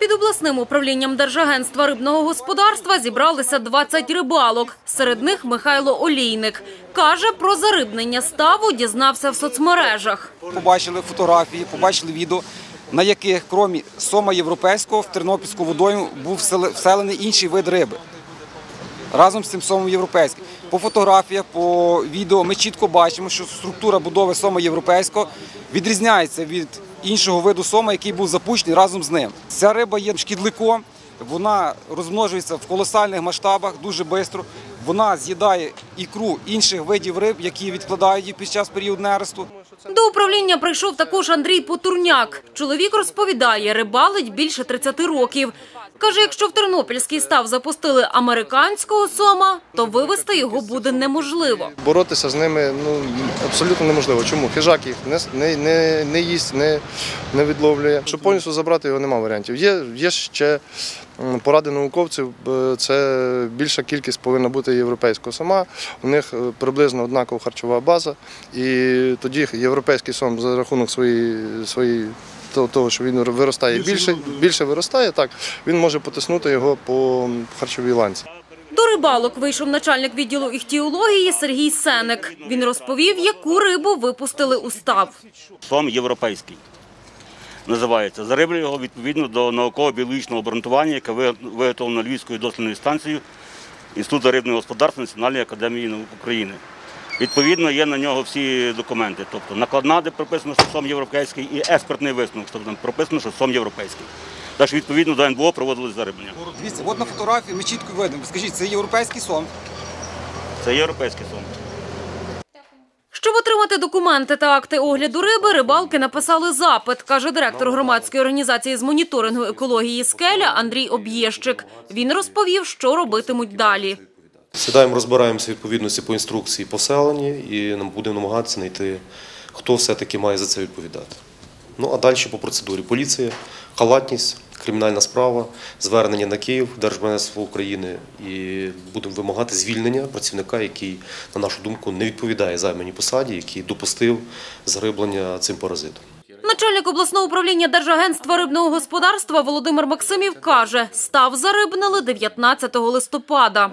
Під обласним управлінням Держагентства рибного господарства зібралися 20 рибалок. Серед них Михайло Олійник. Каже, про зарибнення ставу дізнався в соцмережах. Побачили фотографії, побачили відео, на яких, крім сома європейського, в Тернопільську водойму був вселений інший вид риби. Разом з цим сомом європейським. По фотографіях, по відео ми чітко бачимо, що структура будови сома європейського відрізняється від іншого виду сома, який був запущений разом з ним. Ця риба є шкідником, вона розмножується в колосальних масштабах дуже швидко. Вона з'їдає ікру інших видів риб, які відкладають її під час періоду нересту. До управління прийшов також Андрій Потурняк. Чоловік розповідає, рибалить більше 30 років. Каже, якщо в Тернопільський став запустили американського сома, то вивезти його буде неможливо. Боротися з ними ну, абсолютно неможливо. Чому? Хижак їх не, не, не, їсть, не, не відловлює. Щоб повністю забрати його немає варіантів. Є, є ще поради науковців, це більша кількість повинна бути європейського сома. У них е, приблизно однакова харчова база. І тоді європейський сом за рахунок своєї, своєї того- того, що він виростає більше, більше виростає, так, він може потиснути його по харчовій ланці. До рибалок вийшов начальник відділу іхтіології Сергій Сенек. Він розповів, яку рибу випустили у став. Сом європейський. Називається. Зариблю його відповідно до науково-біологічного обґрунтування, яке виготовлено Львівською дослідною станцією Інституту рибного господарства Національної академії наук України. Відповідно, є на нього всі документи. Тобто накладна, де прописано, що сом європейський, і експертний висновок, тобто там прописано, що сом європейський. Так що відповідно до НБО проводилось зариблення. Дивіться, от на фотографії ми чітко видимо. Скажіть, це європейський сом. Це європейський сом. Щоб отримати документи та акти огляду риби, рибалки написали запит, каже директор громадської організації з моніторингу екології скеля Андрій Об'єщик. Він розповів, що робитимуть далі. Сідаємо, розбираємося відповідності по інструкції поселені і нам будемо намагатися знайти, хто все-таки має за це відповідати. Ну а далі по процедурі поліція, халатність, кримінальна справа, звернення на Київ, Держбанецтво України і будемо вимагати звільнення працівника, який, на нашу думку, не відповідає займаній посаді, який допустив зариблення цим паразитом. Начальник обласного управління Держагентства рибного господарства Володимир Максимів каже, став зарибнили 19 листопада.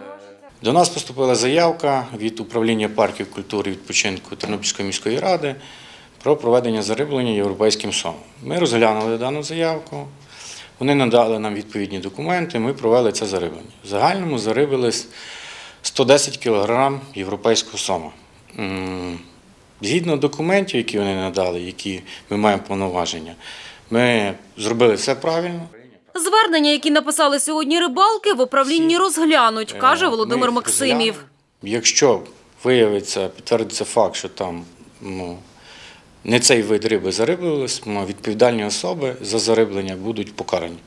До нас поступила заявка від управління парків культури і відпочинку Тернопільської міської ради про проведення зариблення європейським сомом. Ми розглянули дану заявку, вони надали нам відповідні документи, ми провели це зариблення. В загальному зарибились 110 кг європейського сома. Згідно документів, які вони надали, які ми маємо повноваження, ми зробили все правильно. Звернення, які написали сьогодні рибалки, в управлінні розглянуть, каже Е, Володимир Максимів. Якщо виявиться, підтвердиться факт, що там ну, не цей вид риби зариблювалися, ну, відповідальні особи за зариблення будуть покарані.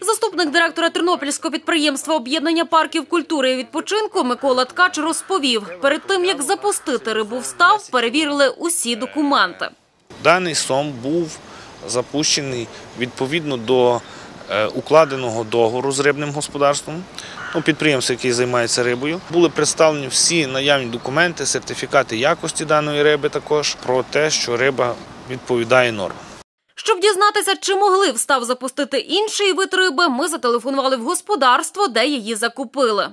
Заступник директора Тернопільського підприємства об'єднання парків культури і відпочинку Микола Ткач розповів, перед тим як запустити рибу в став, перевірили усі документи. Даний сом був запущений відповідно до укладеного договору з рибним господарством. Ну, підприємство, яке займається рибою, були представлені всі наявні документи, сертифікати якості даної риби також про те, що риба відповідає нормам. Щоб дізнатися, чи могли встав запустити інший вид риби, ми зателефонували в господарство, де її закупили.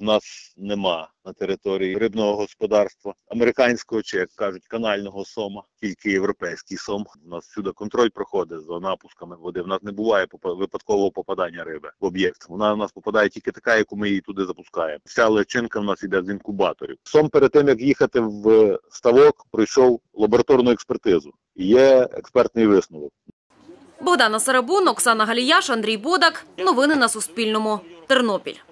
В нас нема на території рибного господарства американського чи, як кажуть, канального сома, тільки європейський сом. У нас всюди контроль проходить за напусками води. У нас не буває випадкового попадання риби в об'єкт. Вона у нас попадає тільки така, яку ми її туди запускаємо. Вся личинка в нас іде з інкубаторів. Сом перед тим як їхати в ставок, пройшов лабораторну експертизу. Є експертний висновок. Богдана Сарабун, Оксана Галіяш, Андрій Бодак. Новини на Суспільному. Тернопіль.